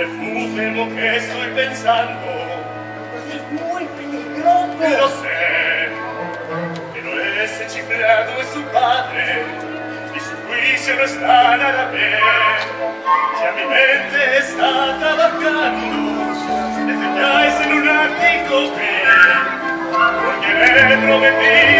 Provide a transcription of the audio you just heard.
refugio que estoy pensando. Pues es muy peligroso. Lo sé, pero ese chiflado es su padre y su juicio no está nada bien. Ya mi mente está trabajando, desde ya es en un ático porque le he